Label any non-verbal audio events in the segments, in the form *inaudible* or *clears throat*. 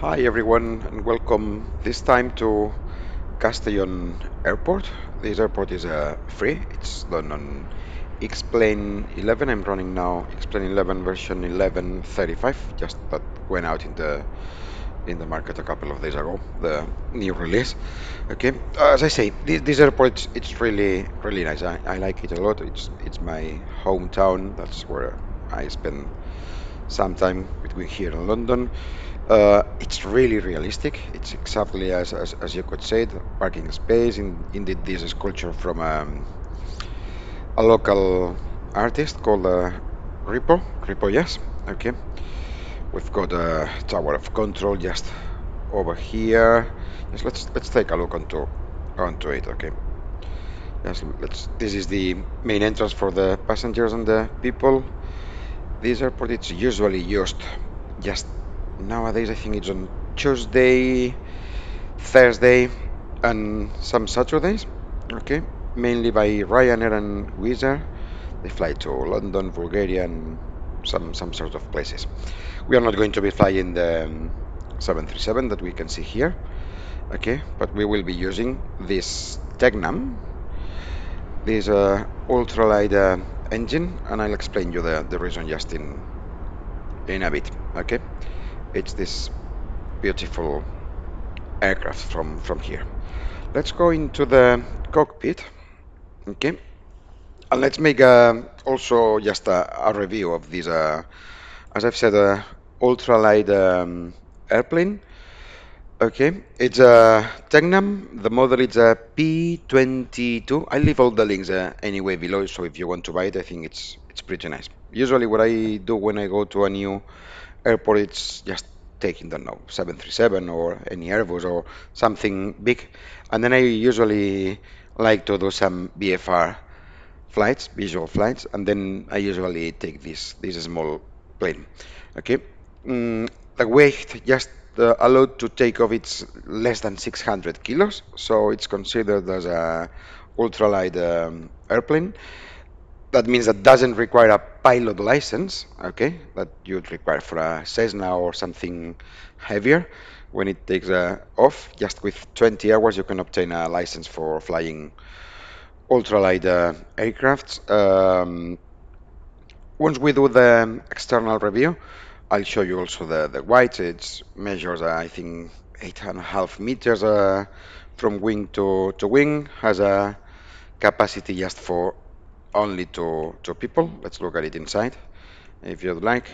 Hi everyone and welcome this time to Castellon Airport. This airport is uh, free. It's done on X-Plane 11. I'm running now X-Plane 11 version 1135, just that went out in the in the market a couple of days ago, the new release. Okay, as I say, this, this airport it's really really nice. I, I like it a lot. It's it's my hometown. That's where I spend some time between here and London. Uh, it's really realistic. It's exactly as, as, as you could say, the parking space. In, indeed, this is sculpture from um, a local artist called uh, Ripo. Ripo, yes. Okay. We've got a tower of control just over here. Yes, let's let's take a look onto onto it. Okay. Yes, let's. This is the main entrance for the passengers and the people. This airport it's usually used just nowadays. I think it's on Tuesday, Thursday, and some Saturdays. Okay, mainly by Ryanair and Wizz. They fly to London, Bulgaria, and some some sort of places. We are not going to be flying the um, 737 that we can see here. Okay, but we will be using this Tecnam, this uh, ultralight uh, engine, and I'll explain you the, the reason just in in a bit. Okay, it's this beautiful aircraft from from here. Let's go into the cockpit. Okay, and let's make uh, also just a, a, review of this. Uh, as I've said, uh, ultralight um, airplane. Okay, it's a Tecnam. The model is a P22. I leave all the links uh, anyway below, so if you want to buy it, I think it's it's pretty nice. Usually, what I do when I go to a new airport, it's just taking the no 737 or any Airbus or something big, and then I usually like to do some VFR flights, visual flights, and then I usually take this this small plane. Okay, mm, the weight just uh, allowed to take off it's less than 600 kilos, so it's considered as a ultralight um, airplane. That means that doesn't require a pilot license, okay, that you'd require for a Cessna or something heavier. When it takes uh, off, just with 20 hours, you can obtain a license for flying ultralight uh. Um, once we do the external review, I'll show you also the, the weight. It measures, uh, I think, eight and a half meters uh, from wing to, to wing. Has a capacity just for only two, two people. Let's look at it inside, if you'd like.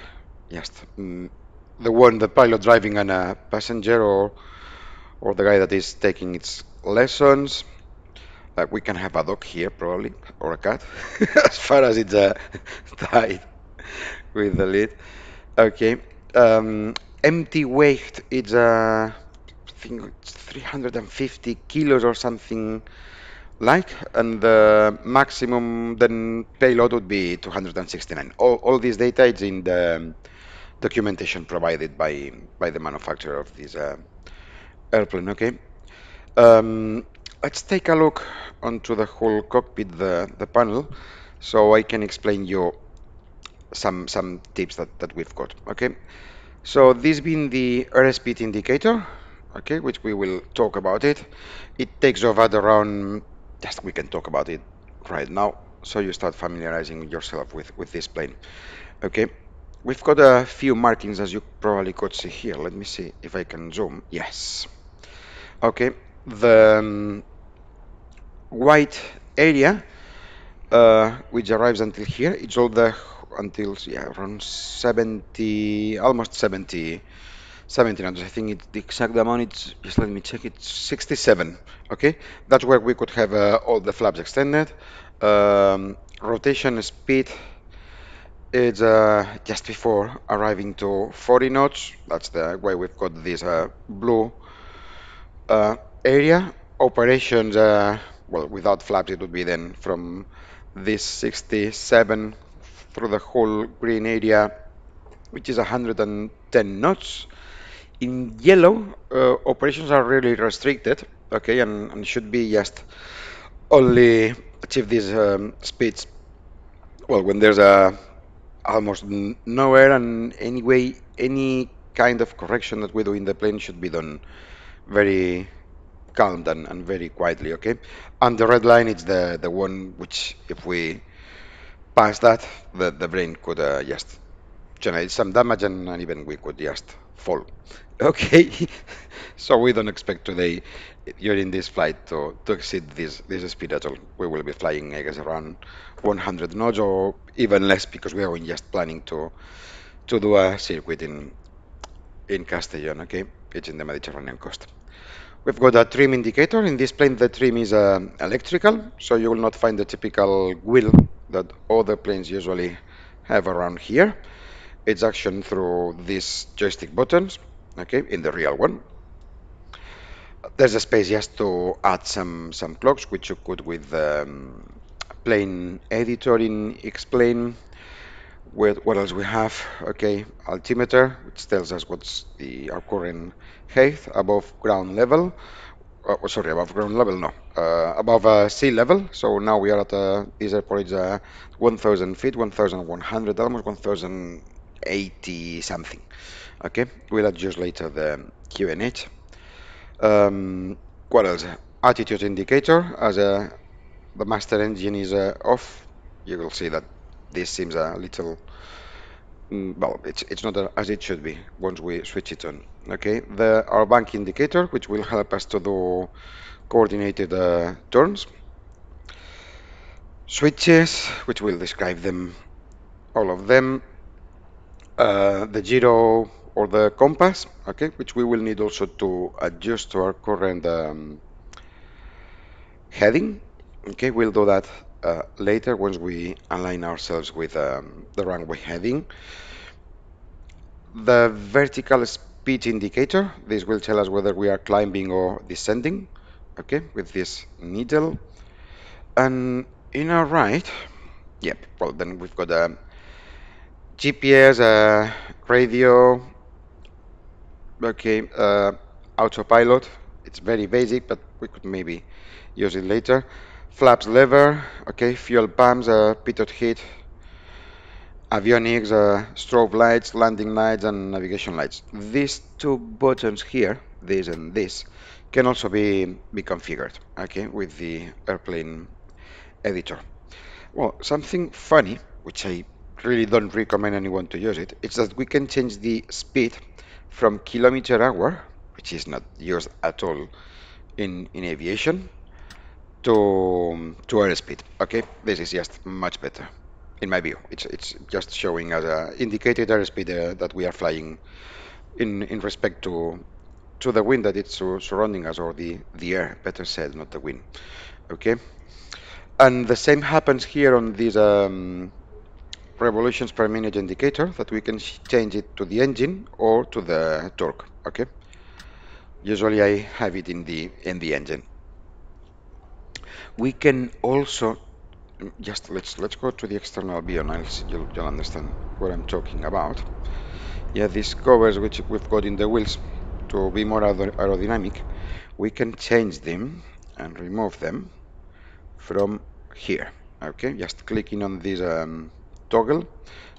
Just mm, the one, the pilot driving and a passenger or or the guy that is taking its lessons. Like we can have a dog here probably, or a cat, *laughs* as far as it's uh, *laughs* tied with the lid. Okay. Um, empty weight it's uh, I think it's 350 kilos or something like, and the maximum then payload would be 269. All, all this data is in the documentation provided by by the manufacturer of this uh, airplane. Okay. Um, let's take a look onto the whole cockpit, the the panel, so I can explain you some some tips that, that we've got. Okay, so this being the airspeed indicator, okay, which we will talk about it. It takes off at around. Just we can talk about it right now, so you start familiarizing yourself with with this plane. Okay, we've got a few markings as you probably could see here. Let me see if I can zoom. Yes. Okay, the um, white area uh, which arrives until here, it's all the until yeah around 70 almost 70 70 knots i think it's the exact amount it's just let me check it's 67 okay? That's where we could have uh, all the flaps extended. Um, rotation speed is uh, just before arriving to 40 knots. That's the way we've got this uh, blue uh, area. Operations uh, well without flaps it would be then from this 67 through the whole green area, which is 110 knots. In yellow, uh, operations are really restricted, okay, and, and, should be just only achieve these um, speeds. Well, when there's a almost no air and anyway any kind of correction that we do in the plane should be done very calm and, and very quietly, okay? And the red line is the, the one which, if we pass that, the, the brain could uh, just generate some damage and, and even we could just fall. Okay, *laughs* so we don't expect today during this flight to, to exceed this, this speed at all. We will be flying, I guess, around 100 knots or even less because we are just planning to to do a circuit in in Castellón, okay? It's in the Mediterranean coast. We've got a trim indicator. In this plane, the trim is uh, electrical, so you will not find the typical wheel that other planes usually have around here. It's action through these joystick buttons, okay, in the real one. There's a space just to add some some clocks, which you could with um, plane editor in X-Plane. What, what else we have? Okay, altimeter, which tells us what's the our current height above ground level. Uh, oh, sorry, above ground level, no, uh, above uh, sea level. So now we are at uh, this airport is uh, 1,000 feet, 1,100, almost 1,080 something. Okay, we'll adjust later the QNH. Um, what else? Attitude indicator, as uh, the master engine is uh, off, you will see that this seems a little mm, well, it's it's not as it should be once we switch it on. Okay, the our bank indicator, which will help us to do coordinated uh, turns. Switches, which will describe them, all of them. Uh, the gyro or the compass, okay, which we will need also to adjust to our current um, heading. Okay, we'll do that uh, later once we align ourselves with um, the runway heading. The vertical speed indicator, this will tell us whether we are climbing or descending, okay, with this needle. And in our right, yep, well, then we've got a GPS, a radio, okay, uh, autopilot. It's very basic, but we could maybe use it later. Flaps lever, okay, fuel pumps, uh, pitot heat, avionics, uh, strobe lights, landing lights, and navigation lights. These two buttons here, this and this, can also be, be configured, okay, with the airplane editor. Well, something funny, which I really don't recommend anyone to use it, is that we can change the speed from kilometer hour, which is not used at all in, in aviation, to, to airspeed. Okay, this is just much better in my view. It's it's just showing as a indicated airspeed uh, that we are flying in in respect to to the wind that it's surrounding us or the the air, better said, not the wind. Okay, and the same happens here on this um, revolutions per minute indicator that we can change it to the engine or to the torque. Okay, usually I have it in the in the engine. We can also just let's let's go to the external view and I'll, you'll, you'll understand what I'm talking about. Yeah, these covers which we've got in the wheels to be more aerodynamic, we can change them and remove them from here. Okay, just clicking on this um, toggle.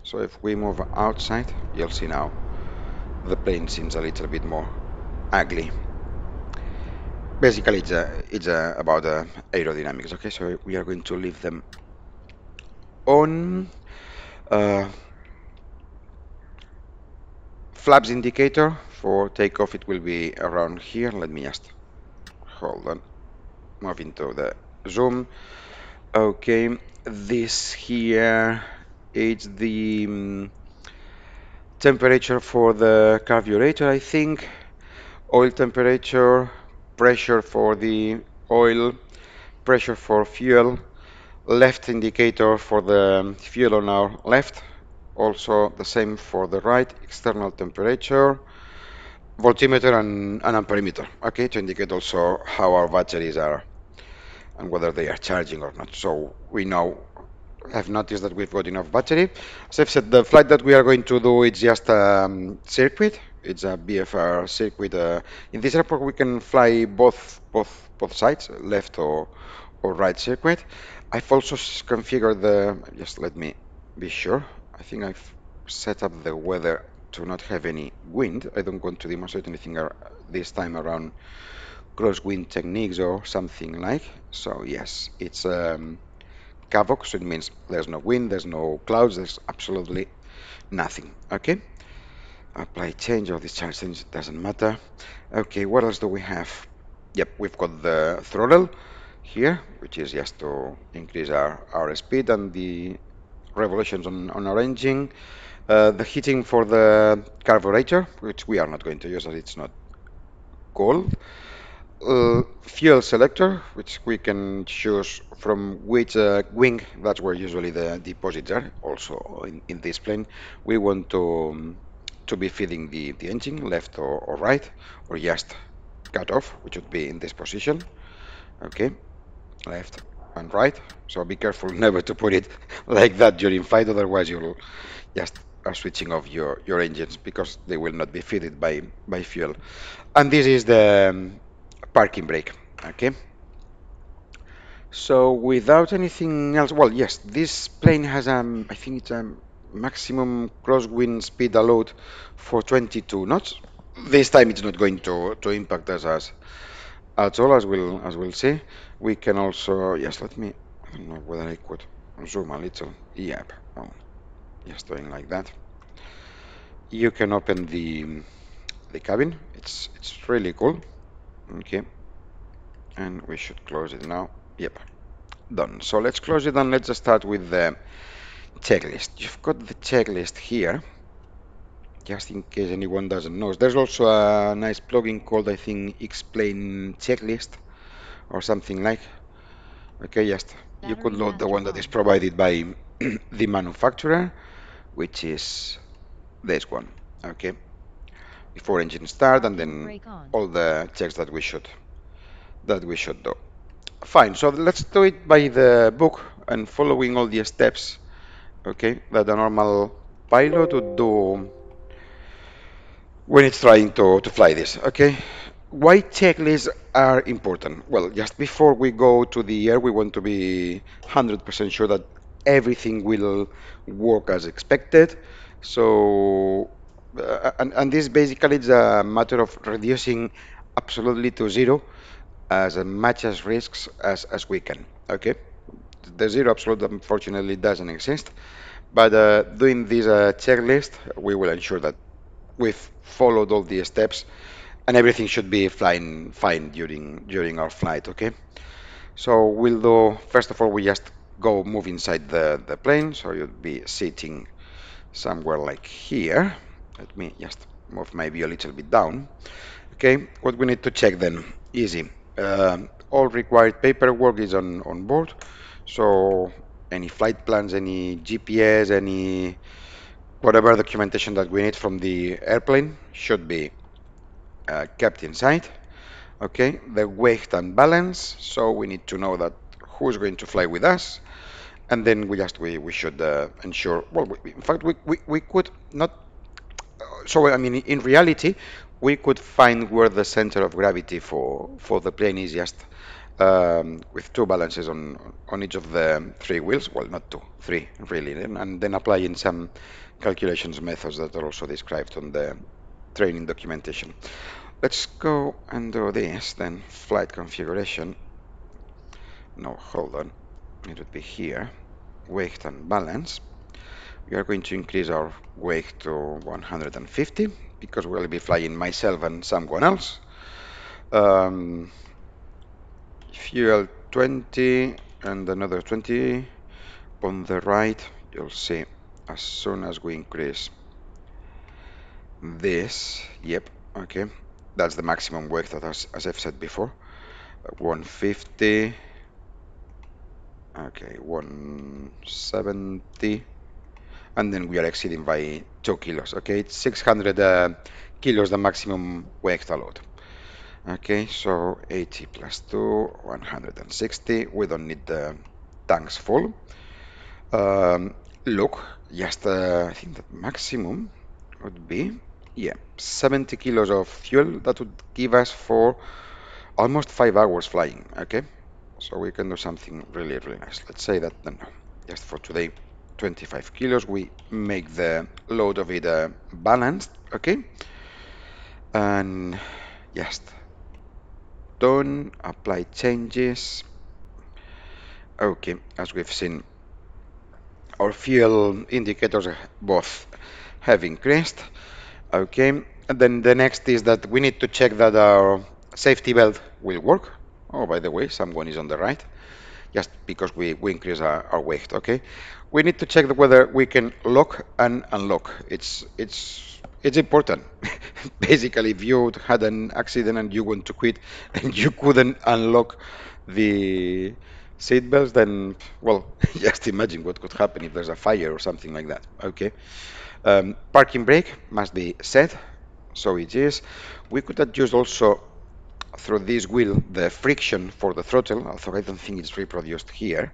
So if we move outside, you'll see now the plane seems a little bit more ugly. Basically it's, uh, it's uh, about uh, aerodynamics okay? So we are going to leave them on uh, flaps indicator. For takeoff it will be around here. Let me just hold on. Move into the zoom. Okay this here is the um, temperature for the carburetor I think oil temperature pressure for the oil, pressure for fuel, left indicator for the fuel on our left, also the same for the right, external temperature, voltimeter and, and amperemeter, okay, to indicate also how our batteries are and whether they are charging or not. So we know, have noticed that we've got enough battery. As I've said, the flight that we are going to do is just a um, circuit, it's a VFR circuit. Uh, in this airport, we can fly both both both sides, left or or right circuit. I've also configured the. Just let me be sure. I think I've set up the weather to not have any wind. I don't want to demonstrate anything this time around crosswind techniques or something like. So yes, it's um, CAVOK, so it means there's no wind, there's no clouds, there's absolutely nothing. Okay, apply change or discharge change doesn't matter. Okay, what else do we have? Yep, we've got the throttle here, which is just to increase our, our speed and the revolutions on, on our engine. Uh, the heating for the carburetor, which we are not going to use as it's not cold. Uh, fuel selector, which we can choose from which uh, wing, that's where usually the deposits are. Also in, in this plane, we want to um, to be feeding the, the engine left or, or right, or just cut off, which would be in this position. Okay, left and right. So be careful *laughs* never to put it *laughs* like that during flight, otherwise you'll just are switching off your, your engines because they will not be fitted by, by fuel. And this is the um, parking brake, okay? So without anything else, well, yes, this plane has, um, I think it's a maximum crosswind speed allowed for 22 knots. This time it's not going to, to impact us as, at all, as we'll, as we'll see. We can also, yes, let me, I don't know whether I could zoom a little. Yep, oh, just doing like that you can open the the cabin it's it's really cool okay. And we should close it now. Yep. Done. So let's close it and let's just start with the checklist. You've got the checklist here just in case anyone doesn't know. There's also a nice plugin called I think explain checklist or something like. Okay just you could load the one that is provided by *clears throat* the manufacturer which is this one. Okay before engine start and then all the checks that we should that we should do. Fine so let's do it by the book and following all the steps okay that a normal pilot would do when it's trying to, to fly this okay? Why checklists are important? Well just before we go to the air we want to be 100% sure that everything will work as expected. So uh, and, and this basically is a matter of reducing absolutely to zero as much as risks as, as we can. Okay, the zero absolute unfortunately doesn't exist, but uh, doing this uh, checklist, we will ensure that we've followed all the steps and everything should be flying fine during during our flight. Okay, so we'll do first of all we just go move inside the the plane, so you'd be sitting somewhere like here let me just move maybe a little bit down. Okay, what we need to check then, easy. Uh, all required paperwork is on, on board. So any flight plans, any GPS, any whatever documentation that we need from the airplane should be uh, kept inside. Okay, the weight and balance. So we need to know that who's going to fly with us. And then we just we, we should uh, ensure. Well, we, in fact, we, we, we could not so I mean, in reality, we could find where the center of gravity for for the plane is just um, with two balances on on each of the three wheels. Well, not two, three really, and then applying some calculations methods that are also described on the training documentation. Let's go and do this then. Flight configuration. No, hold on. It would be here. Weight and balance we are going to increase our weight to 150 because we'll be flying myself and someone else. Um, fuel 20 and another 20 on the right. You'll see as soon as we increase this, yep, okay, that's the maximum weight that as, as I've said before. 150, okay, 170 and then we are exceeding by 2 kilos. Okay, it's 600 uh, kilos the maximum weight allowed. Okay, so 80 plus 2, 160. We don't need the tanks full. Um, look, just uh, I think the maximum would be, yeah, 70 kilos of fuel. That would give us for almost 5 hours flying. Okay, so we can do something really, really nice. Let's say that, no, just for today, 25 kilos. We make the load of it uh, balanced, okay? And just done, apply changes. Okay, as we've seen, our fuel indicators both have increased. Okay, and then the next is that we need to check that our safety belt will work. Oh, by the way, someone is on the right, just because we, we increase our, our weight, okay? We need to check whether we can lock and unlock. It's, it's, it's important. *laughs* Basically, if you had an accident and you want to quit *laughs* and you couldn't unlock the seatbelts, then, well, *laughs* just imagine what could happen if there's a fire or something like that, okay? Um, parking brake must be set, so it is. We could adjust also through this wheel the friction for the throttle, although I don't think it's reproduced here.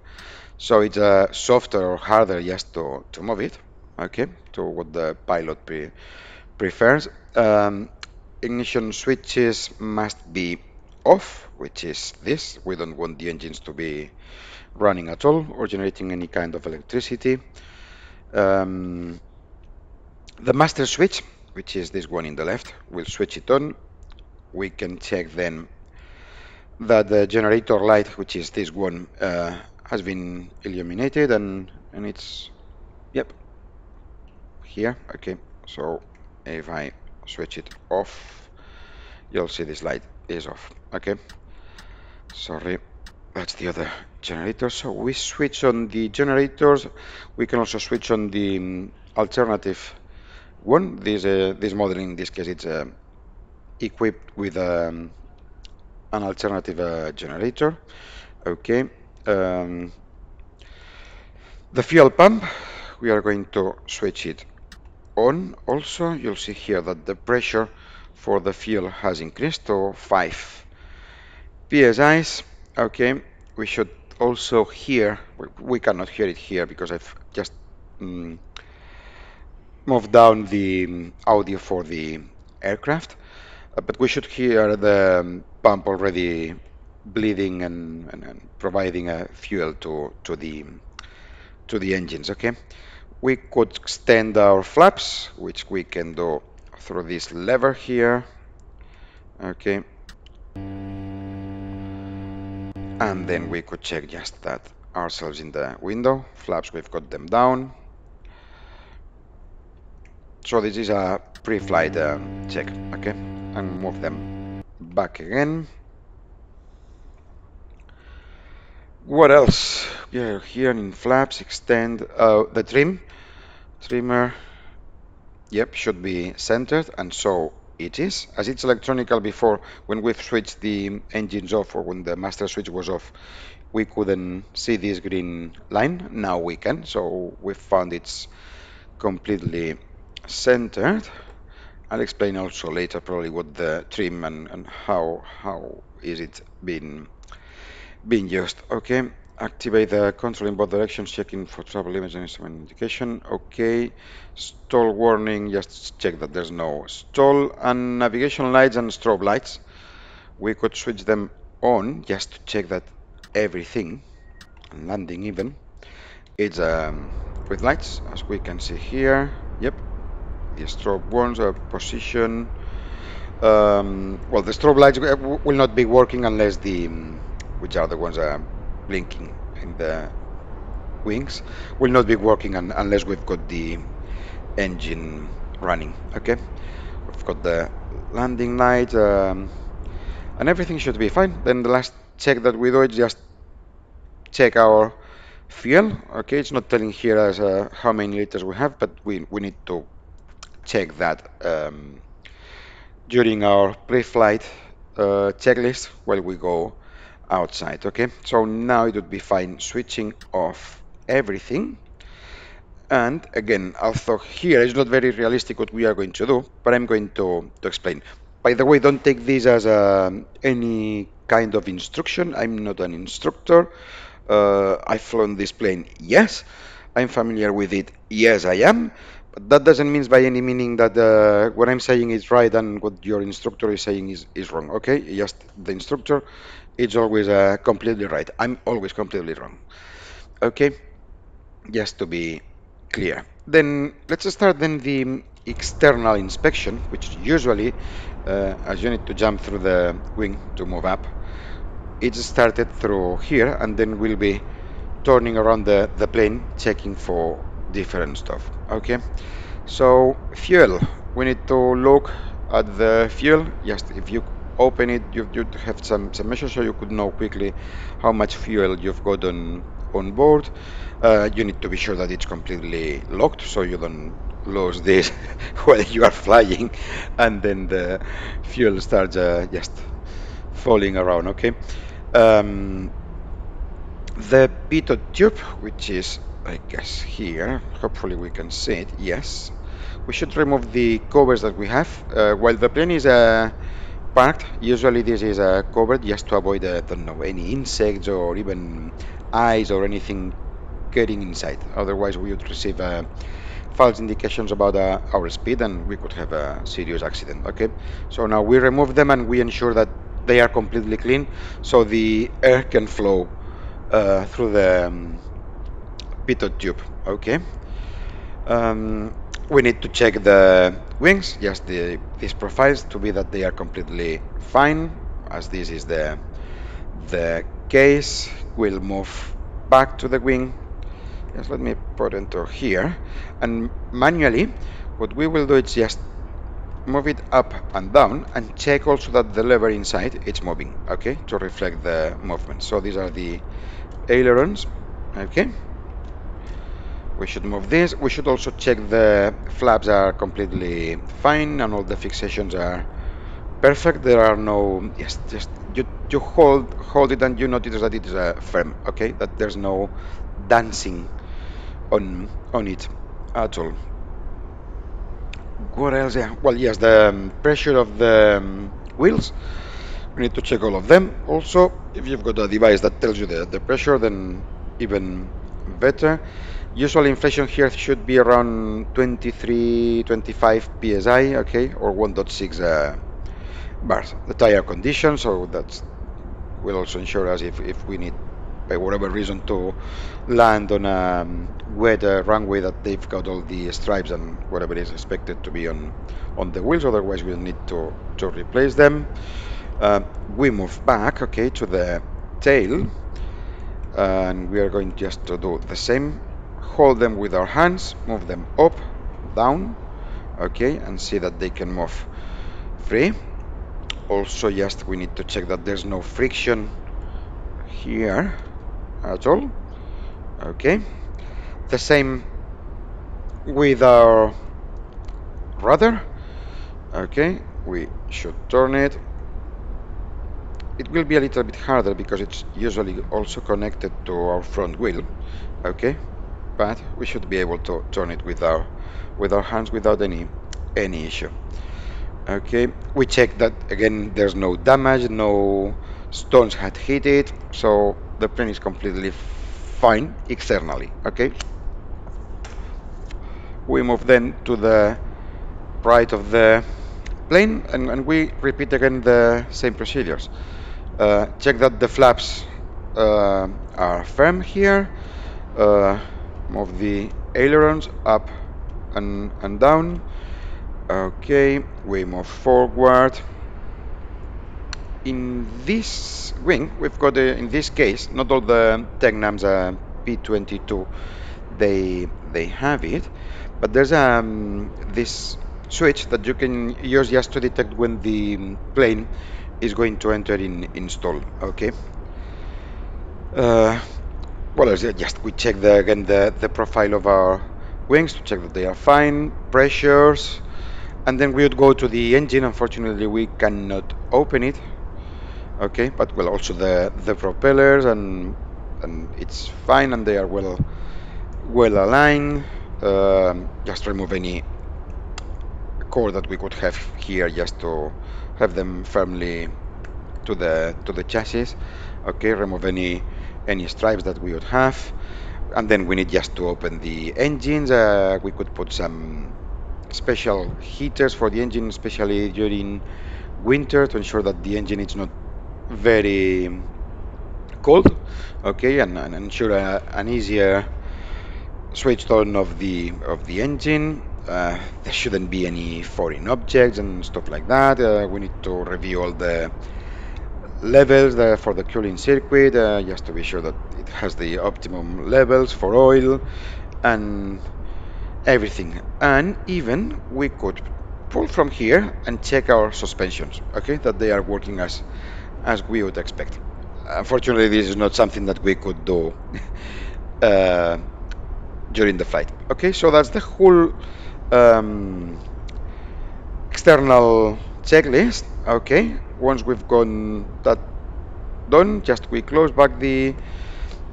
So it's uh, softer or harder just to, to move it, okay, to what the pilot pre prefers. Um, ignition switches must be off, which is this. We don't want the engines to be running at all or generating any kind of electricity. Um, the master switch, which is this one in the left, we'll switch it on. We can check then that the generator light, which is this one, uh, has been illuminated and, and it's, yep, here, okay. So if I switch it off, you'll see this light is off, okay. Sorry, that's the other generator. So we switch on the generators. We can also switch on the um, alternative one. This uh, this model in this case it's uh, equipped with um, an alternative uh, generator. Okay. Um, the fuel pump, we are going to switch it on. Also, you'll see here that the pressure for the fuel has increased to 5 psi's. Okay. We should also hear, we cannot hear it here because I've just um, moved down the um, audio for the aircraft. Uh, but we should hear the um, pump already bleeding and, and, and providing a fuel to, to the to the engines okay? We could extend our flaps which we can do through this lever here okay? And then we could check just that ourselves in the window flaps we've got them down. So this is a pre-flight um, check okay and move them back again What else? Yeah, here in flaps, extend uh, the trim. Trimmer, yep, should be centered, and so it is. As it's electronical before, when we've switched the engines off or when the master switch was off, we couldn't see this green line. Now we can, so we found it's completely centered. I'll explain also later probably what the trim and, and how how is it being being used. Okay, activate the control in both directions, checking for trouble limits and instrument indication. Okay, stall warning, just check that there's no stall. And navigation lights and strobe lights, we could switch them on just to check that everything, landing even, is um, with lights, as we can see here. Yep, the strobe ones are position. Um, well, the strobe lights will not be working unless the um, which are the ones that are blinking in the wings, will not be working un unless we've got the engine running. Okay, we've got the landing light, um, and everything should be fine. Then the last check that we do is just check our fuel. Okay, it's not telling here as uh, how many liters we have, but we we need to check that um, during our pre-flight uh, checklist while we go outside okay? So now it would be fine switching off everything. And again although here it's not very realistic what we are going to do but I'm going to, to explain. By the way don't take this as a, um, any kind of instruction. I'm not an instructor. Uh, I've flown this plane yes. I'm familiar with it yes I am but that doesn't mean by any meaning that uh, what I'm saying is right and what your instructor is saying is, is wrong okay just the instructor it's always uh, completely right. I'm always completely wrong. Okay, just to be clear. Then let's start then the external inspection, which usually, uh, as you need to jump through the wing to move up, it's started through here, and then we'll be turning around the, the plane, checking for different stuff. Okay, so fuel, we need to look at the fuel. Just if you open it, you, you have some, some measures so you could know quickly how much fuel you've got on, on board. Uh, you need to be sure that it's completely locked so you don't lose this *laughs* while you are flying and then the fuel starts uh, just falling around, okay? Um, the pitot tube, which is, I guess, here, hopefully we can see it, yes. We should remove the covers that we have. Uh, while the plane is uh, parked, usually this is uh, covered just to avoid, uh, don't know, any insects or even eyes or anything getting inside. Otherwise, we would receive uh, false indications about uh, our speed and we could have a serious accident. Okay, so now we remove them and we ensure that they are completely clean so the air can flow uh, through the um, pitot tube. Okay. Um, we need to check the wings, just the, these profiles to be that they are completely fine, as this is the the case. We'll move back to the wing. Just let me put into here, and manually, what we will do is just move it up and down and check also that the lever inside it's moving okay to reflect the movement so these are the ailerons okay we should move this. We should also check the flaps are completely fine and all the fixations are perfect. There are no yes just you you hold hold it and you notice that it is uh, firm okay? That there's no dancing on on it at all. What else? Yeah well yes the um, pressure of the um, wheels. We need to check all of them. Also if you've got a device that tells you the, the pressure then even better usual inflation here should be around 23 25 psi okay or 1.6 uh, bars. The tire condition so that will also ensure us if, if we need by whatever reason to land on a wet uh, runway that they've got all the stripes and whatever is expected to be on on the wheels. Otherwise we'll need to to replace them. Uh, we move back okay to the tail and we are going just to do the same hold them with our hands move them up down okay and see that they can move free. Also just we need to check that there's no friction here at all okay. The same with our rudder okay we should turn it. It will be a little bit harder because it's usually also connected to our front wheel okay but we should be able to turn it with our with our hands without any any issue. Okay we check that again there's no damage no stones had hit it so the plane is completely fine externally okay? We move then to the right of the plane and, and we repeat again the same procedures. Uh, check that the flaps uh, are firm here. Uh, move the ailerons up and, and down. Okay we move forward. In this wing we've got a, in this case not all the Tecnams uh, P22 they they have it but there's um, this switch that you can use just to detect when the plane is going to enter in install okay? Uh, well as just we check the, again the, the profile of our wings to check that they are fine pressures and then we would go to the engine. Unfortunately we cannot open it. Okay but well also the the propellers and and it's fine and they are well well aligned. Um, just remove any core that we could have here just to have them firmly to the to the chassis. Okay remove any any stripes that we would have and then we need just to open the engines uh, we could put some special heaters for the engine especially during winter to ensure that the engine is not very cold okay and, and ensure a, an easier switch on of the of the engine. Uh, there shouldn't be any foreign objects and stuff like that. Uh, we need to review all the levels for the cooling circuit uh, just to be sure that it has the optimum levels for oil and everything. And even we could pull from here and check our suspensions, okay, that they are working as as we would expect. Unfortunately, this is not something that we could do *laughs* uh, during the flight. Okay, so that's the whole um, external checklist. Okay, once we've gone that done, just we close back the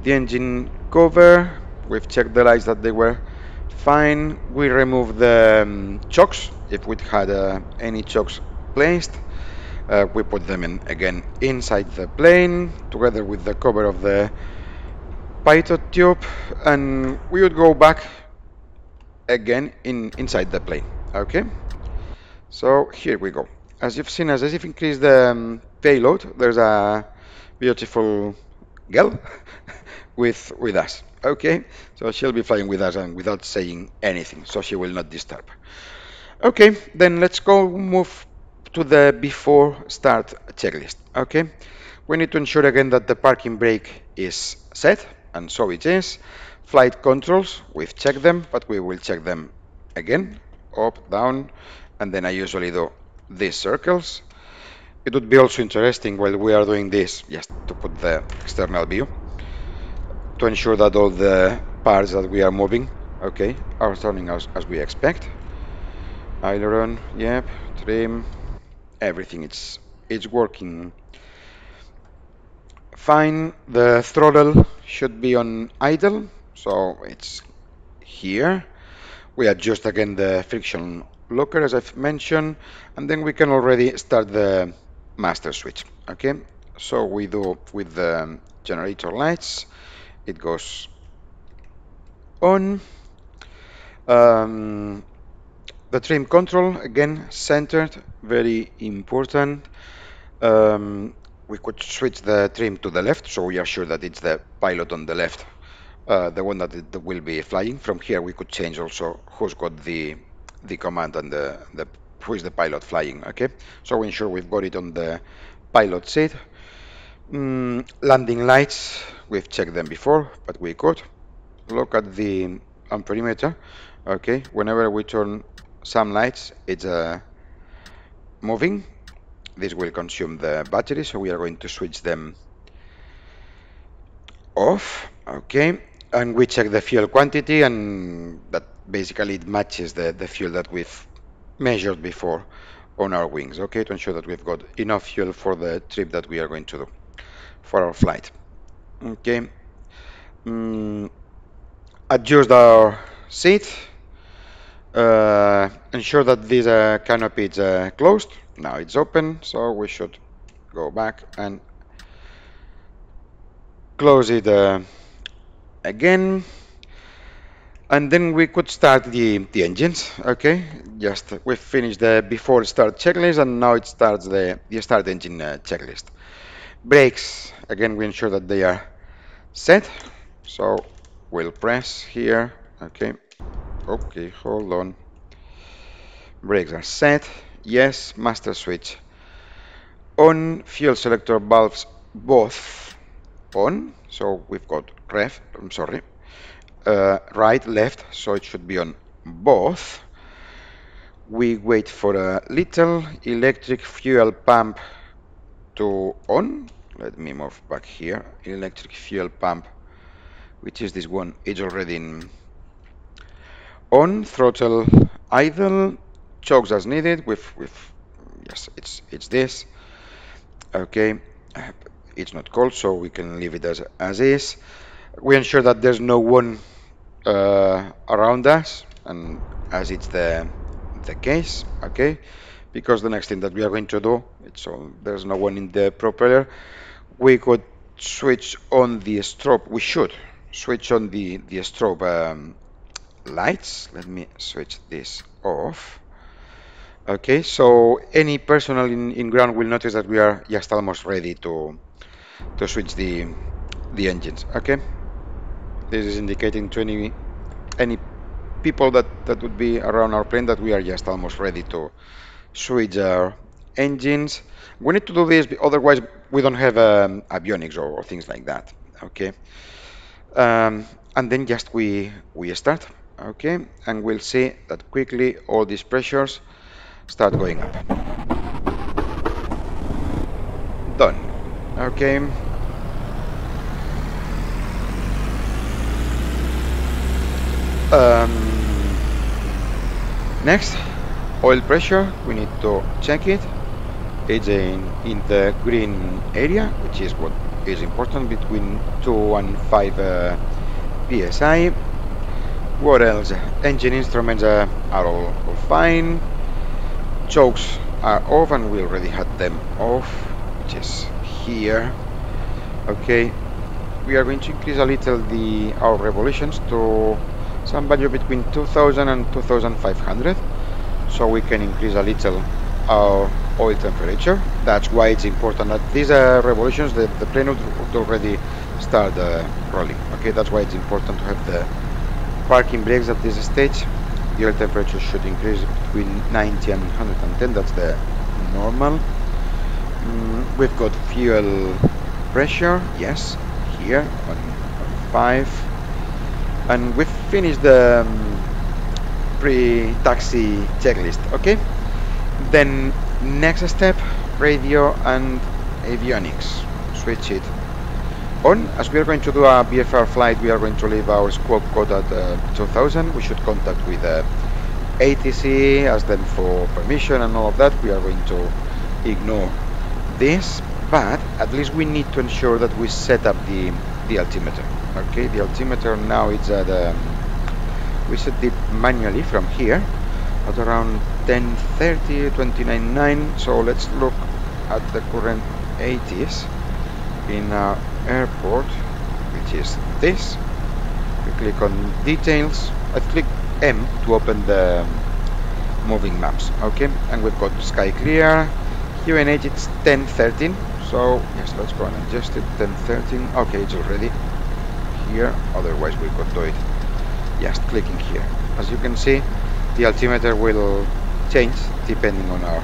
the engine cover. We've checked the lights that they were fine. We remove the um, chocks if we had uh, any chocks placed. Uh, we put them in again inside the plane together with the cover of the pitot tube and we would go back again in inside the plane okay so here we go as you've seen as if increased the um, payload there's a beautiful girl *laughs* with with us okay so she'll be flying with us and without saying anything so she will not disturb okay then let's go move to the before start checklist. Okay, we need to ensure again that the parking brake is set, and so it is. Flight controls, we've checked them, but we will check them again, up, down, and then I usually do these circles. It would be also interesting while we are doing this, just to put the external view, to ensure that all the parts that we are moving, okay, are turning out as we expect. Aileron, yep, trim, everything it's it's working fine the throttle should be on idle so it's here we adjust again the friction locker as I've mentioned and then we can already start the master switch okay so we do with the generator lights it goes on um, the trim control, again, centered, very important. Um, we could switch the trim to the left, so we are sure that it's the pilot on the left, uh, the one that will be flying. From here, we could change also who's got the the command and the, the who is the pilot flying, okay? So ensure we've got it on the pilot seat. Mm, landing lights, we've checked them before, but we could. Look at the amperemeter, okay? Whenever we turn some lights it's uh, moving this will consume the battery so we are going to switch them off okay and we check the fuel quantity and that basically it matches the, the fuel that we've measured before on our wings okay to ensure that we've got enough fuel for the trip that we are going to do for our flight okay mm, adjust our seat uh, ensure that this uh, canopy is uh, closed. Now it's open, so we should go back and close it uh, again. And then we could start the, the engines, okay? Just we finished the before start checklist and now it starts the, the start engine uh, checklist. Brakes, again, we ensure that they are set. So we'll press here, okay? Okay, hold on. Brakes are set. Yes, master switch. On fuel selector valves both on. So we've got ref, I'm sorry, uh, right, left, so it should be on both. We wait for a little electric fuel pump to on. Let me move back here. Electric fuel pump, which is this one, it's already in on throttle idle chokes as needed with with yes it's it's this okay it's not cold so we can leave it as as is we ensure that there's no one uh, around us and as it's the the case okay? Because the next thing that we are going to do it's all there's no one in the propeller we could switch on the strobe we should switch on the the strobe um, lights. Let me switch this off. Okay so any personnel in, in ground will notice that we are just almost ready to to switch the the engines okay this is indicating 20 any people that, that would be around our plane that we are just almost ready to switch our engines. We need to do this, otherwise we don't have um, avionics or, or, things like that. Okay, um, and then just we we start. Okay, and we'll see that quickly all these pressures start going up. Done. Okay. Um, next, oil pressure. We need to check it. It's in, in the green area, which is what is important between 2 and 5 uh, psi. What else? Engine instruments uh, are all, all fine. Chokes are off, and we already had them off, which is here. Okay, we are going to increase a little the our revolutions to some value between 2000 and 2500 so we can increase a little our oil temperature. That's why it's important that these uh, revolutions the, the plane would, already start uh, rolling okay? That's why it's important to have the parking brakes at this stage. The oil temperature should increase between 90 and 110 that's the normal. Mm, we've got fuel pressure yes here on 5 and we've finished the um, pre-taxi checklist okay? Then next step radio and avionics. Switch it on. As we are going to do a VFR flight we are going to leave our squawk code at uh, 2000 we should contact with uh, ATC ask them for permission and all of that. We are going to ignore this but at least we need to ensure that we set up the the altimeter okay the altimeter now is at um, we set it manually from here at around 1030 29.9 so let's look at the current ATIS in our airport which is this. We click on details. I click M to open the moving maps. Okay and we've got sky clear. QNH it's 1013 so yes let's go and adjust it. 1013 okay it's already here otherwise we could do it. Just clicking here. As you can see the altimeter will change depending on our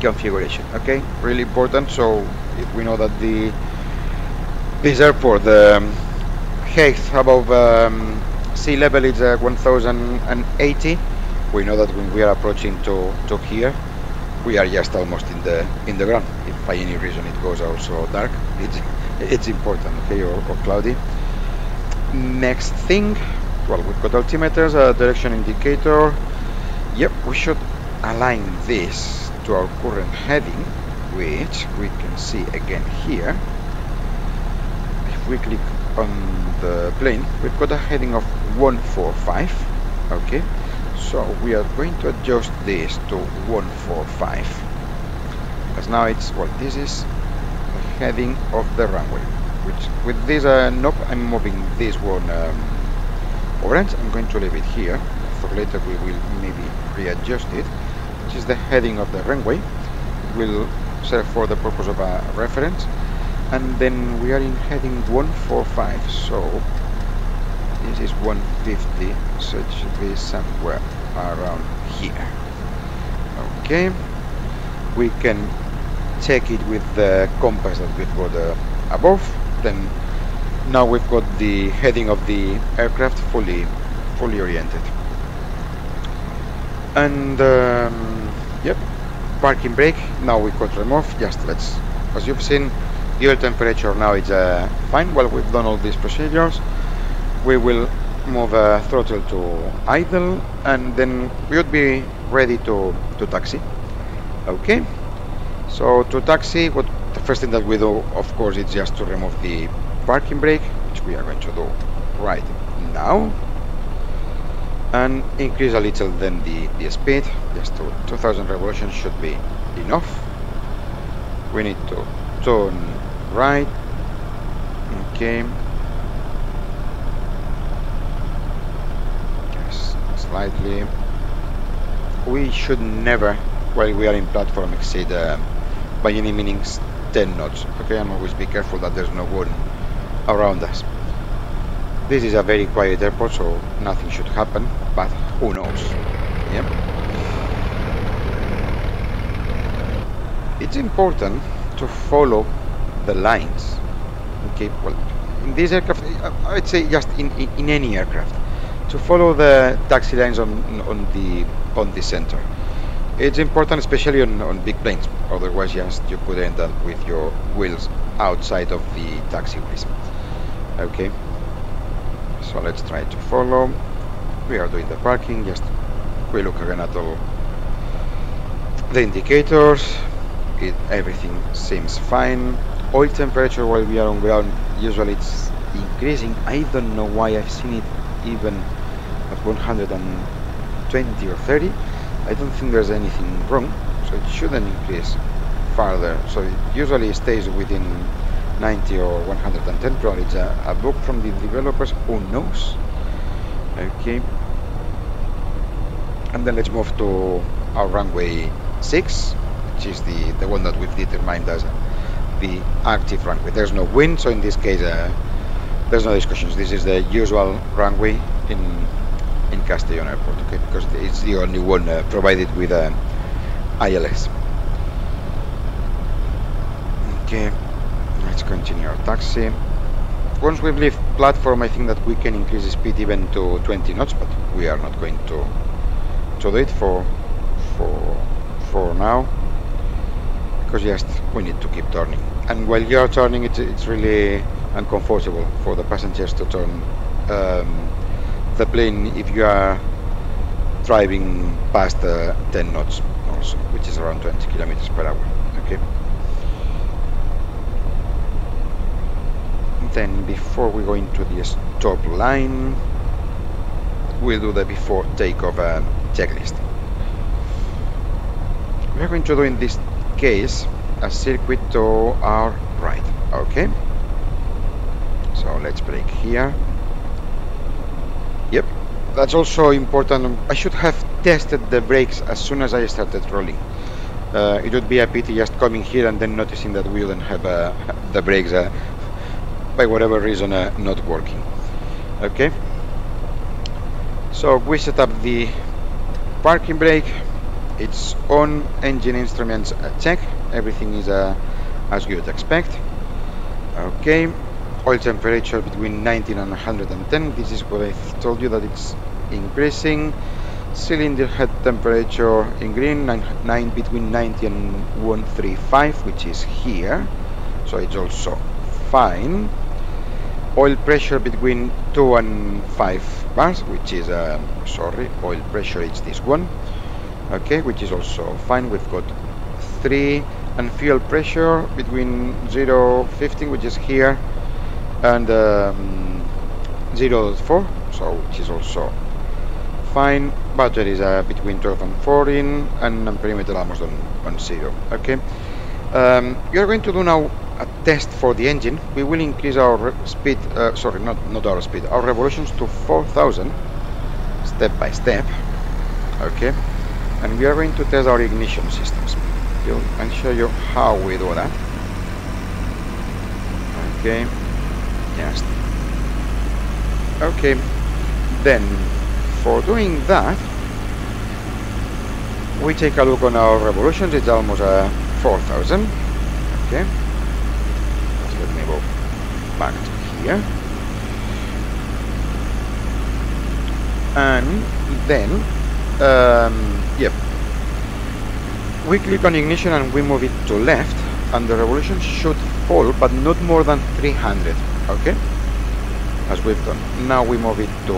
configuration okay? Really important so if we know that the this airport the um, height above um, sea level is uh, 1080 we know that when we are approaching to, to here we are just almost in the in the ground. If by any reason it goes also dark it's it's important okay or, or cloudy. Next thing well we've got altimeters a direction indicator. Yep we should align this to our current heading which we can see again here. If we click on the plane we've got a heading of 145 okay? So we are going to adjust this to 145 because now it's well this is heading of the runway which with this uh, knob I'm moving this one um, orange I'm going to leave it here. For later we will maybe readjust it which is the heading of the runway. It will serve for the purpose of a reference. And then we are in heading 145 so this is 150 so it should be somewhere around here. Okay. We can check it with the compass that we've got uh, above. Then now we've got the heading of the aircraft fully fully oriented. And um, yep parking brake. Now we could remove just let's as you've seen the oil temperature now is uh, fine. Well we've done all these procedures. We will move uh, throttle to idle and then we would be ready to to taxi. Okay so to taxi, what the first thing that we do, of course, is just to remove the parking brake, which we are going to do right now. And increase a little then the, the speed, just to 2000 revolutions should be enough. We need to turn right, okay. Slightly. We should never, while we are in platform, exceed uh, by any means 10 knots okay and always be careful that there's no one around us This is a very quiet airport, so nothing should happen, but who knows? Yeah. It's important to follow the lines. Okay, well, in this aircraft, I'd say just in, in, in any aircraft, to follow the taxi lines on on the on the center. It's important, especially on, on big planes. Otherwise, just you could end up with your wheels outside of the taxiways. Okay. So let's try to follow. We are doing the parking. Just we look again at all the indicators. It, everything seems fine. Oil temperature while we are on ground usually it's increasing. I don't know why I've seen it even at 120 or 30. I don't think there's anything wrong, so it shouldn't increase further. So it usually stays within 90 or 110. Probably it's a, a book from the developers. Who knows? Okay. And then let's move to our runway 6, which is the, the one that we've determined as the active runway. There's no wind, so in this case, uh, there's no discussions. This is the usual runway in in Castellón Airport, okay, because it's the only one uh, provided with uh, ILS. Okay, let's continue our taxi. Once we leave platform, I think that we can increase the speed even to 20 knots, but we are not going to to do it for for for now because yes, we need to keep turning. And while you are turning, it's, it's really uncomfortable for the passengers to turn um, the plane if you are driving past uh, 10 knots also, which is around 20 kilometers per hour. Okay. Then before we go into the stop line, we'll do the before takeoff uh, checklist. We're going to do in this case a circuit to our right okay so let's break here that's also important. I should have tested the brakes as soon as I started rolling. Uh, it would be a pity just coming here and then noticing that we wouldn't have uh, *laughs* the brakes uh, by whatever reason uh, not working. Okay? So we set up the parking brake. It's on engine instruments uh, check. Everything is uh, as you would expect. Okay oil temperature between 19 and 110 this is what I told you that it's increasing. Cylinder head temperature in green nine, nine between 90 and 135 which is here. So it's also fine. Oil pressure between 2 and 5 bars which is uh, sorry oil pressure it's this one. Okay which is also fine. We've got three. And fuel pressure between 0 15 which is here and um, 0 4 so which is also fine. Battery is uh, between 12 and 14 and amperemeter almost on, on 0 okay? Um, we are going to do now a test for the engine. We will increase our speed uh, sorry not not our speed our revolutions to 4000 step by step okay? And we are going to test our ignition systems. I'll show you how we do that. Okay okay then for doing that we take a look on our revolutions it's almost uh, 4000 okay. Just let me go back to here. And then um, yep. We click on ignition and we move it to left and the revolution should fall but not more than 300 okay. As we've done. Now we move it to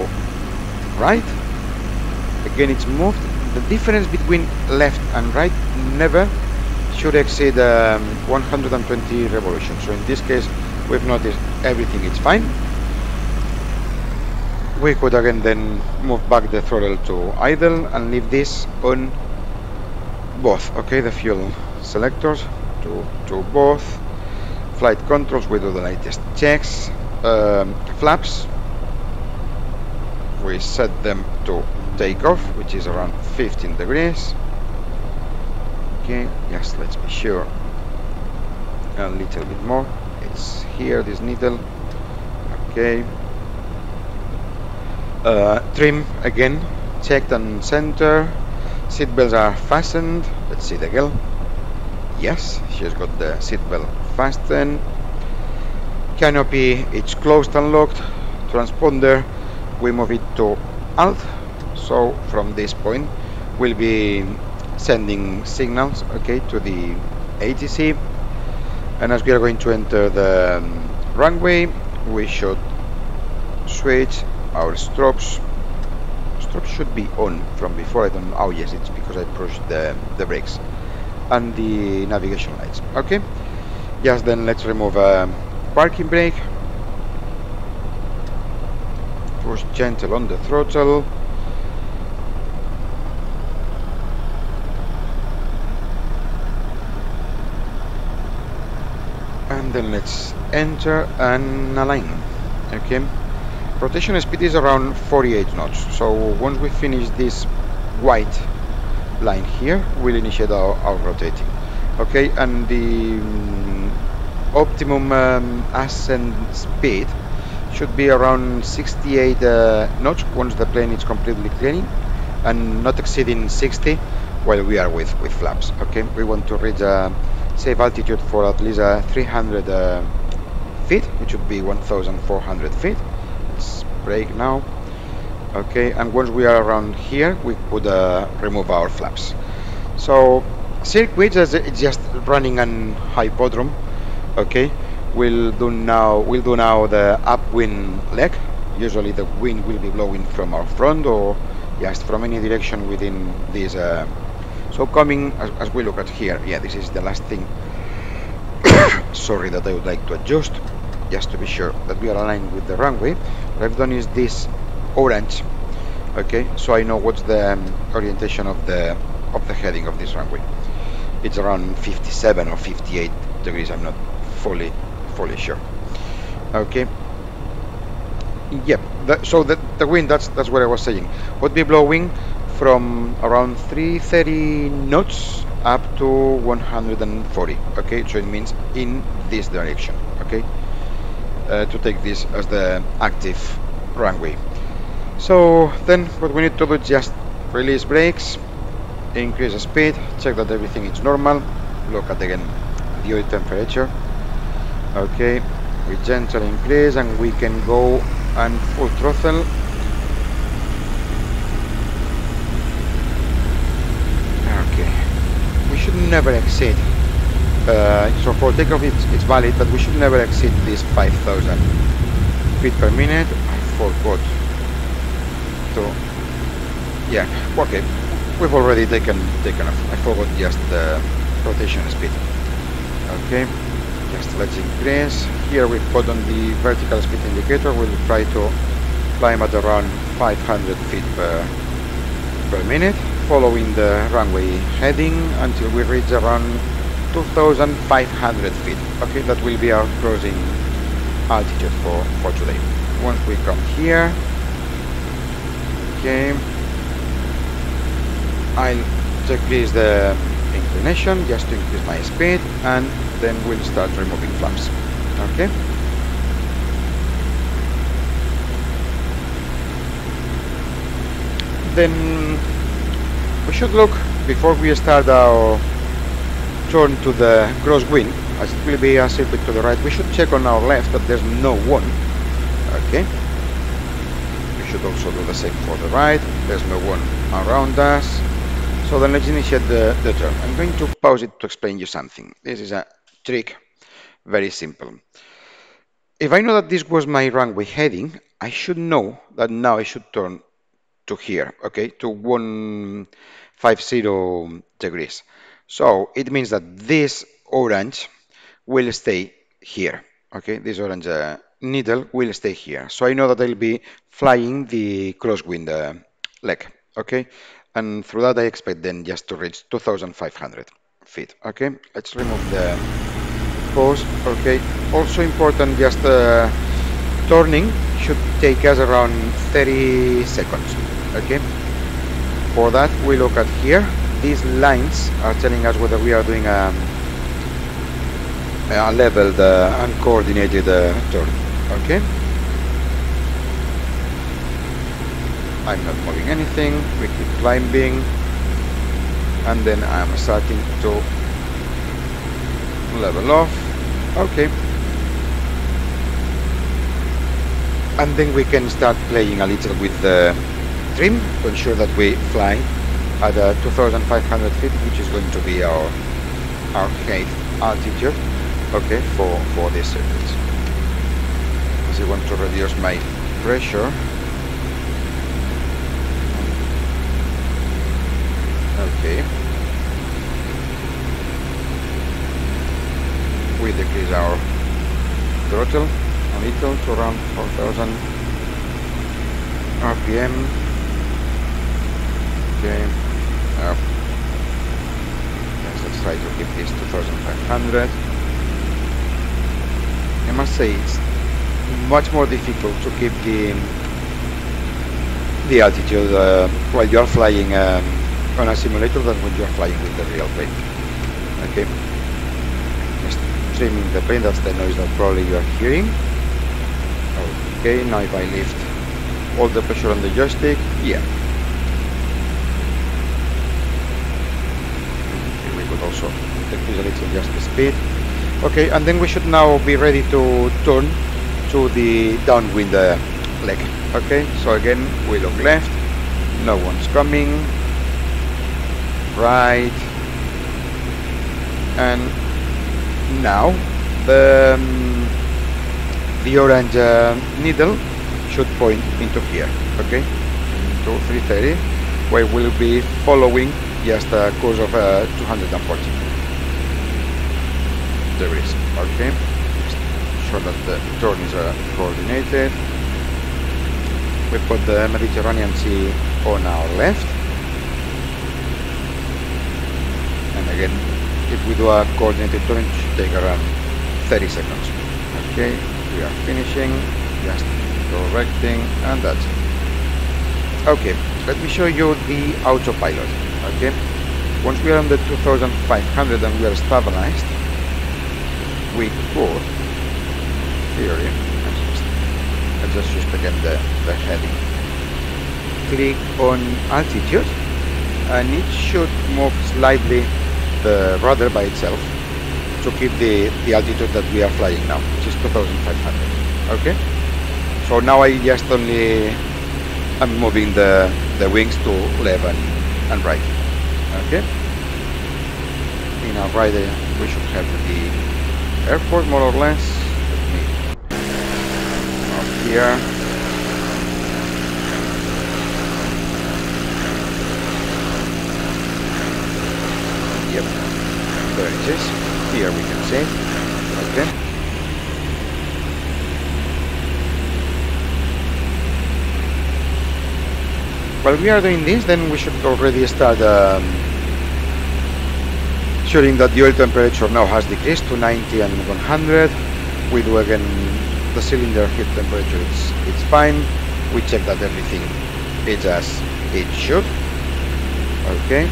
right. Again it's moved. The difference between left and right never should exceed um, 120 revolutions. So in this case we've noticed everything is fine. We could again then move back the throttle to idle and leave this on both okay the fuel selectors to, to both flight controls we do the latest checks um, flaps. We set them to take off which is around 15 degrees. Okay yes let's be sure. A little bit more. It's here this needle. Okay. Uh, trim again, checked and center. Seat belts are fastened. Let's see the girl. Yes, she's got the seat belt fastened. Canopy, it's closed and locked. Transponder, we move it to alt. So from this point, we'll be sending signals, okay, to the ATC. And as we are going to enter the um, runway, we should switch our strobes strobes should be on from before I don't know oh yes it's because I pushed the, the brakes and the navigation lights okay just then let's remove a parking brake. Push gentle on the throttle. And then let's enter and align. Okay. Rotation speed is around 48 knots. So once we finish this white line here we'll initiate our, our rotating. Okay and the um, optimum um, ascent speed should be around 68 uh, knots once the plane is completely cleaning and not exceeding 60 while we are with with flaps okay? We want to reach a safe altitude for at least uh, 300 uh, feet which would be 1400 feet. Let's break now okay? And once we are around here we could uh, remove our flaps. So circuit is it's just running an hypodrome okay we'll do now we'll do now the upwind leg. Usually the wind will be blowing from our front or just from any direction within this uh, so coming as, as we look at here. Yeah this is the last thing. *coughs* Sorry that I would like to adjust just to be sure that we are aligned with the runway. What I've done is this orange okay so I know what's the um, orientation of the of the heading of this runway. It's around 57 or 58 degrees I'm not fully fully sure. Okay? Yep that, so the, the wind that's that's what I was saying. Would be blowing from around 330 knots up to 140 okay? So it means in this direction okay? Uh, to take this as the active runway. So then what we need to do is just release brakes, increase the speed, check that everything is normal, look at again the oil temperature. Okay, we gently increase and we can go and full throttle. Okay, we should never exceed uh, so for takeoff it's, it's valid, but we should never exceed this 5,000 feet per minute. I forgot to, yeah, okay, we've already taken taken off. I forgot just the rotation speed. Okay, just let's increase. Here we put on the vertical speed indicator. We'll try to climb at around 500 feet per per minute, following the runway heading until we reach around 2,500 feet. Okay, that will be our cruising altitude for, for today. Once we come here, okay, I'll decrease the inclination just to increase my speed and then we'll start removing flaps. Okay. Then we should look before we start our turn to the crosswind, as it will be a circuit to the right, we should check on our left that there's no one. Okay. We should also do the same for the right. There's no one around us. So then let's initiate the, the turn. I'm going to pause it to explain you something. This is a trick, very simple. If I know that this was my runway heading, I should know that now I should turn to here, okay, to 150 degrees. So it means that this orange will stay here. Okay, this orange uh, needle will stay here. So I know that I'll be flying the crosswind uh, leg. Okay, and through that I expect then just to reach 2,500 feet. Okay, let's remove the pause. Okay, also important just uh, turning should take us around 30 seconds. Okay, for that we look at here these lines are telling us whether we are doing a, a leveled uh, uncoordinated uh, turn okay I'm not moving anything we keep climbing and then I'm starting to level off. Okay. And then we can start playing a little with the trim to ensure that we fly at uh, 2500 feet which is going to be our our height altitude. Okay for for this circuit. Because I want to reduce my pressure okay we decrease our throttle a little to around 4000 rpm okay uh, let's try to keep this 2500 I must say it's much more difficult to keep the the altitude uh, while you're flying um, on a simulator than when you're flying with the real plane okay just trimming the plane that's the noise that probably you are hearing. Okay now if I lift all the pressure on the joystick yeah. Okay, we could also decrease a little just the speed. Okay and then we should now be ready to turn to the downwind uh, leg. Okay so again we look left. No one's coming right. And now the um, the orange uh, needle should point into here okay? Into 330 where we'll be following just a course of uh, 240 degrees okay? Just sure that the turn is uh, coordinated. We put the Mediterranean Sea on our left and again. If we do a coordinated turn it should take around 30 seconds. Okay we are finishing just correcting and that's it. Okay let me show you the autopilot okay? Once we are on the 2500 and we are stabilized we could theory I just used again the, the heading. Click on altitude and it should move slightly the rudder by itself to keep the, the altitude that we are flying now, which is 2500. Okay? So now I just only I'm moving the, the wings to left and, and right. Okay? In our right we should have the airport more or less. Let me up here. There it is. Here we can see. Okay. While we are doing this, then we should already start um, showing that the oil temperature now has decreased to 90 and 100. We do again the cylinder heat temperature, it's, it's fine. We check that everything is as it should. Okay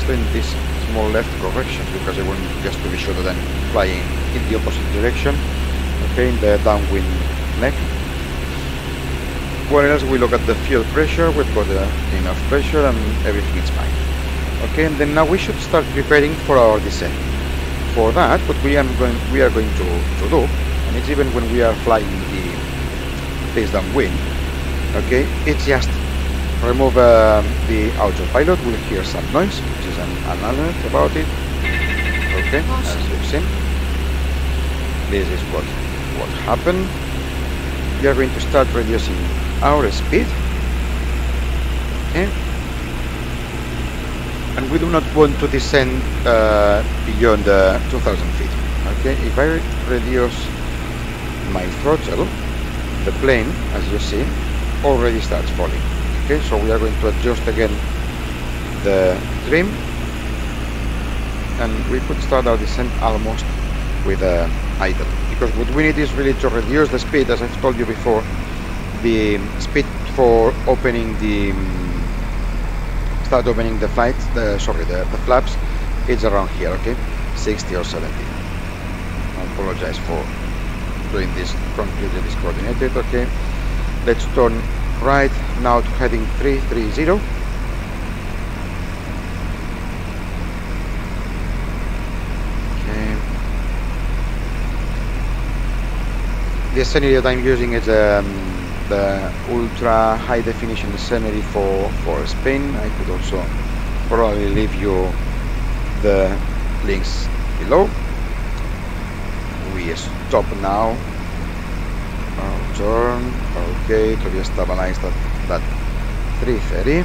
just doing this small left correction because I want just to be sure that I'm flying in the opposite direction okay in the downwind leg. What else we look at the fuel pressure? We've got uh, enough pressure and everything is fine okay? And then now we should start preparing for our descent. For that what we are going we are going to, to do and it's even when we are flying the face downwind okay it's just remove uh, the autopilot we'll hear some noise which is an, an alert about it. Okay as you've seen this is what what happened. We are going to start reducing our speed. Okay. And we do not want to descend uh, beyond uh, 2000 feet. Okay if I reduce my throttle the plane as you see already starts falling okay so we are going to adjust again the trim. And we could start our descent almost with uh, idle. Because what we need is really to reduce the speed as I've told you before. The speed for opening the start opening the flights the sorry the, the flaps is around here okay? 60 or 70 I apologize for doing this completely discoordinated okay? Let's turn right now to heading 330 okay. The scenery that I'm using is um, the ultra high definition scenery for for Spain. I could also probably leave you the links below. We stop now. Our turn okay to be stabilized at that 330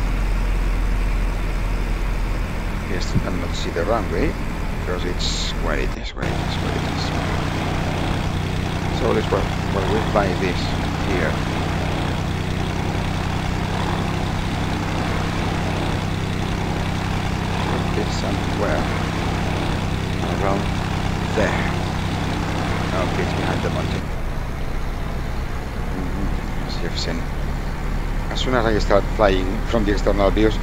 yes you cannot see the runway because it's where it is where it is where it is so let's well, well we fly this here. Okay somewhere around there. Okay it's behind the mountain As as soon as I start flying from the external views.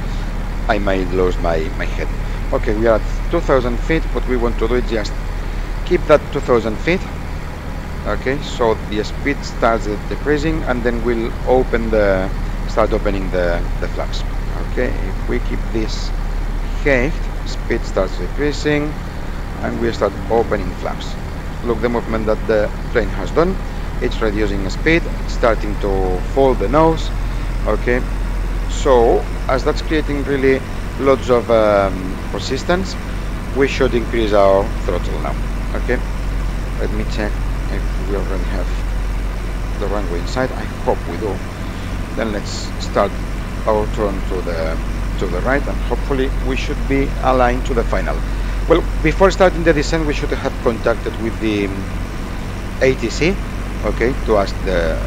I might lose my, my head. Okay we are at 2000 feet what we want to do is just keep that 2000 feet. Okay so the speed starts decreasing and then we'll open the start opening the the flaps. Okay if we keep this height speed starts decreasing and we start opening flaps. Look the movement that the plane has done it's reducing speed starting to fold the nose okay? So as that's creating really lots of um, resistance we should increase our throttle now okay? Let me check if we already have the runway inside. I hope we do. Then let's start our turn to the to the right and hopefully we should be aligned to the final. Well before starting the descent we should have contacted with the ATC okay to ask the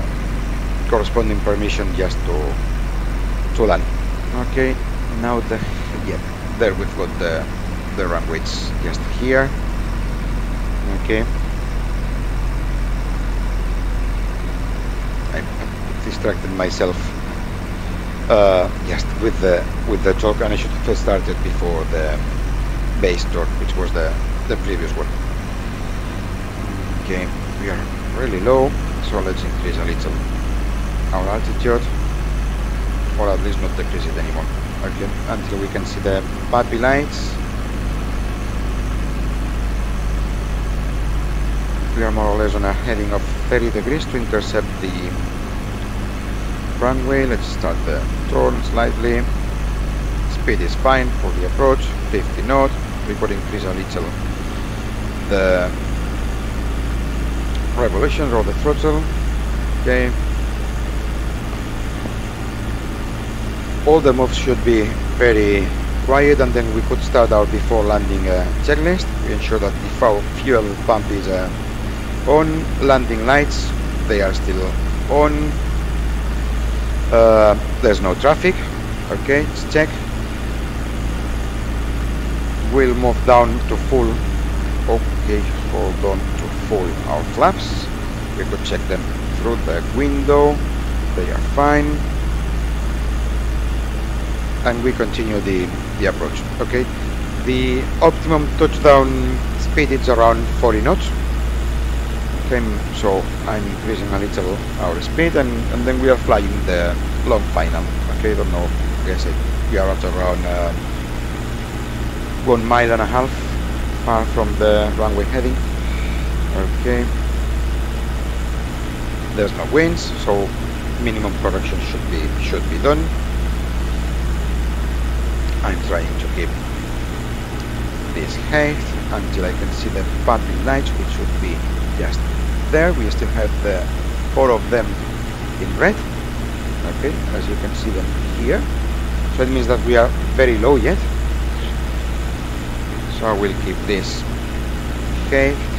corresponding permission just to to land. Okay now the yeah there we've got the the runways just here. Okay. I, I distracted myself uh, just with the with the talk and I should have started before the base torque which was the the previous one. Okay we are really low so let's increase a little. Our altitude or at least not decrease it anymore. Okay until we can see the PAPI lights we are more or less on a heading of 30 degrees to intercept the runway. Let's start the turn slightly. Speed is fine for the approach 50 knot. We could increase a little the revolutions or the throttle okay all the moves should be very quiet and then we could start our before landing uh, checklist. We ensure that our fuel pump is uh, on landing lights. They are still on. Uh, there's no traffic. Okay let's check. We'll move down to full. Okay hold on full our flaps. We could check them through the window. They are fine. And we continue the the approach okay? The optimum touchdown speed is around 40 knots. Okay so I'm increasing a little our speed and, and then we are flying the long final okay? Don't know I guess it, we are at around uh, one mile and a half far from the runway heading okay. There's no winds so minimum production should be should be done. I'm trying to keep this height until I can see the PAPI lights which should be just there. We still have the four of them in red. Okay as you can see them here. So it means that we are very low yet. So I will keep this height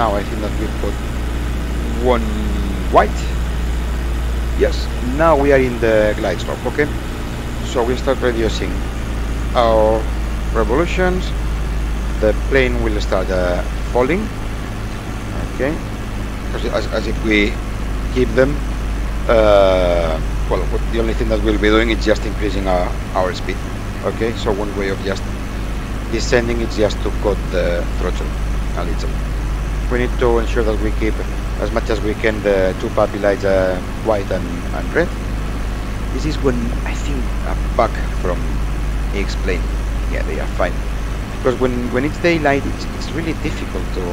now I think that we've got one white. Yes now we are in the glide slope okay? So we start reducing our revolutions. The plane will start uh, falling okay? As, as, if we keep them uh, well the only thing that we'll be doing is just increasing our, our speed okay? So one way of just descending is just to cut the throttle a little we need to ensure that we keep as much as we can the two PAPI lights uh, white and, and red. This is when I think a bug from X-Plane yeah they are fine. Because when, when it's daylight it's, it's really difficult to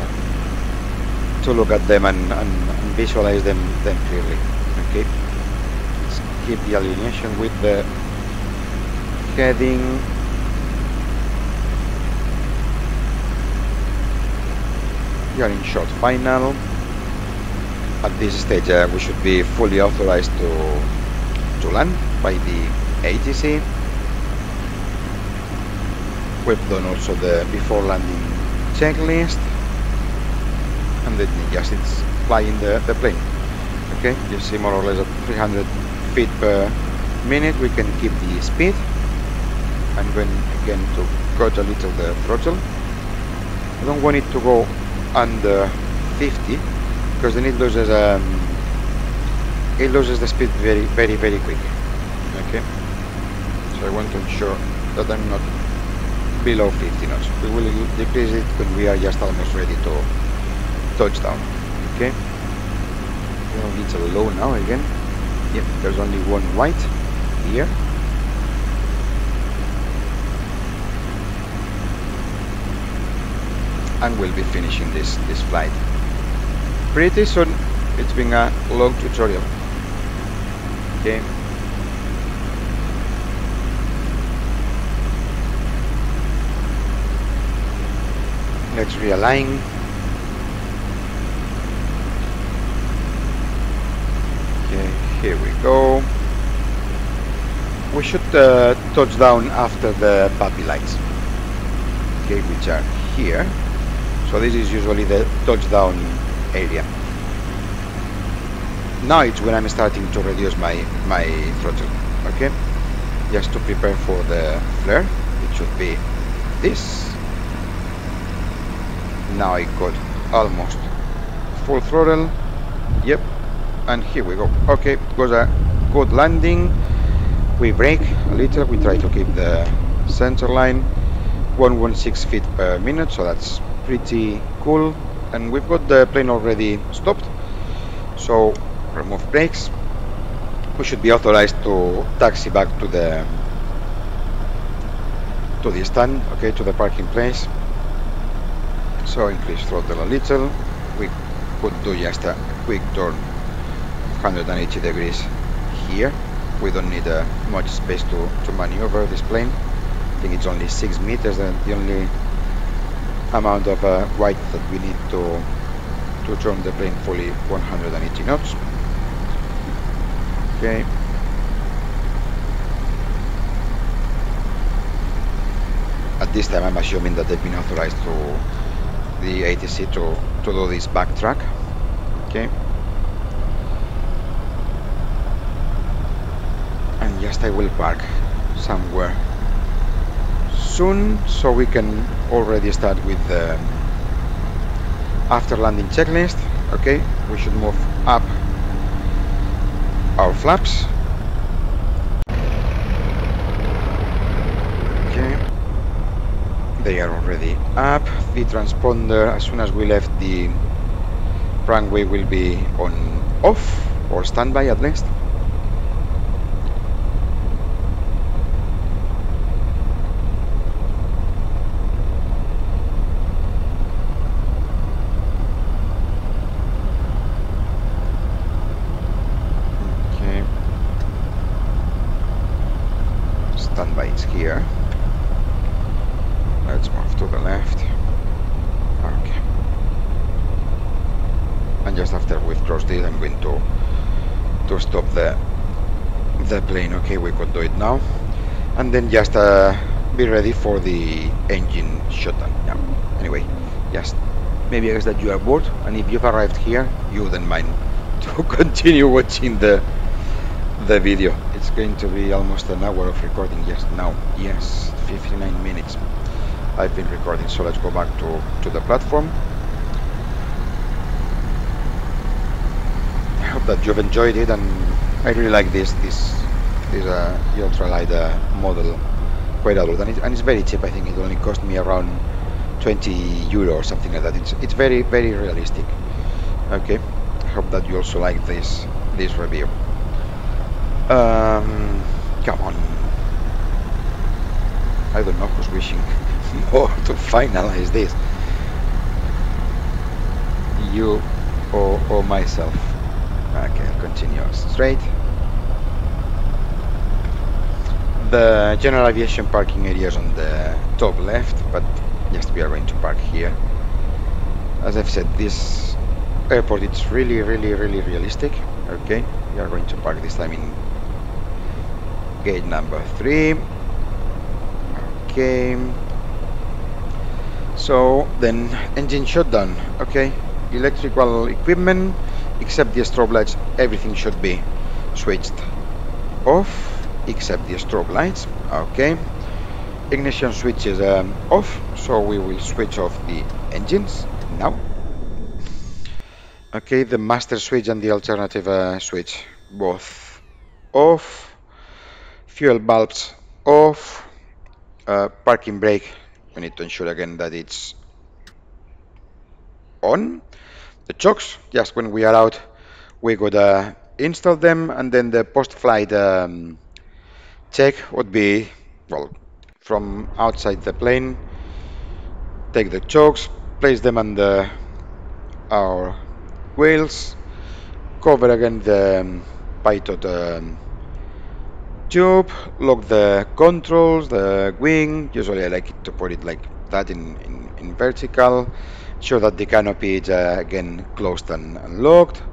to look at them and, and, and visualize them them clearly. Okay? Let's keep the alignment with the heading we are in short final. At this stage uh, we should be fully authorized to to land by the ATC we've done also the before landing checklist. And then just it's flying the, the plane. Okay you see more or less at 300 feet per minute. We can keep the speed. I'm going again to cut a little the throttle I don't want it to go under 50 because then it loses um, it loses the speed very very very quick. Okay. So I want to ensure that I'm not below 50 knots. We will decrease it when we are just almost ready to touch down. Okay? Little low now again. Yep there's only one white here and we'll be finishing this this flight. Pretty soon it's been a long tutorial. Okay? Let's realign. Okay here we go. We should uh, touch down after the PAPI lights. Okay which are here so this is usually the touchdown area. Now it's when I'm starting to reduce my my throttle okay? Just to prepare for the flare it should be this. Now I got almost full throttle. Yep and here we go. Okay it was a good landing. We brake a little. We try to keep the center line 116 feet per minute so that's pretty cool and we've got the plane already stopped. So remove brakes. We should be authorized to taxi back to the to the stand okay to the parking place. So increase throttle a little. We could do just a quick turn 180 degrees here. We don't need uh, much space to, to maneuver this plane. I think it's only 6 meters and the only amount of uh, white that we need to to turn the plane fully 180 knots. Okay. At this time I'm assuming that they've been authorized to the ATC to, to do this backtrack. Okay. And just I will park somewhere soon so we can already start with the after landing checklist okay? We should move up our flaps. Okay. They are already up. The transponder as soon as we left the runway will be on off or standby at least and then just uh, be ready for the engine shutdown. Yeah. Anyway, just maybe I guess that you are bored, and if you've arrived here, you wouldn't mind *laughs* to continue watching the the video. It's going to be almost an hour of recording just now. Yes, 59 minutes. I've been recording, so let's go back to, to the platform. I hope that you've enjoyed it, and I really like this this this uh, ultralight uh, model quite a lot, and, it, and it's very cheap. I think it only cost me around 20 euro or something like that. It's it's very very realistic. Okay, hope that you also like this this review. Um, come on. I don't know who's wishing *laughs* more to finalize this. You or, or myself. Okay, I'll continue straight. The general aviation parking areas on the top left, but yes, we are going to park here. As I've said, this airport it's really, really, really realistic. Okay, we are going to park this time in gate number three. Okay. So then engine shutdown. Okay, electrical equipment except the strobe lights, everything should be switched off except the strobe lights. Okay. Ignition switch is um, off, so we will switch off the engines now. Okay, the master switch and the alternative uh, switch both off. Fuel bulbs off. Uh, parking brake, we need to ensure again that it's on. The chocks, just when we are out, we could uh, install them and then the post-flight um, check would be, well, from outside the plane, take the chokes, place them under our wheels, cover again the um, pitot um, tube, lock the controls, the wing, usually I like to put it like that in, in, in vertical, show that the canopy is uh, again closed and, and locked,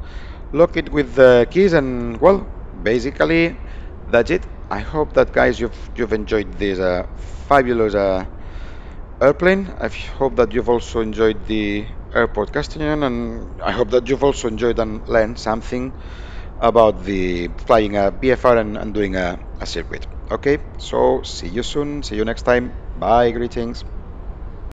lock it with the keys and well, basically that's it. I hope that guys you've you've enjoyed this uh, fabulous uh, airplane. I hope that you've also enjoyed the airport Castellón, and I hope that you've also enjoyed and learned something about the flying a VFR and, and doing a, a circuit. Okay, so see you soon. See you next time. Bye. Greetings.